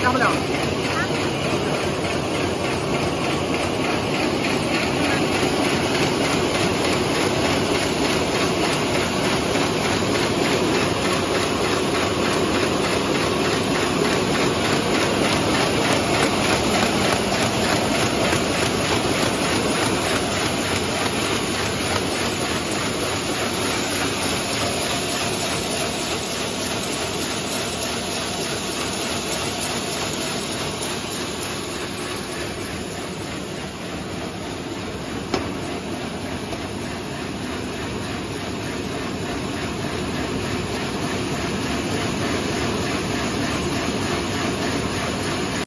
加不了。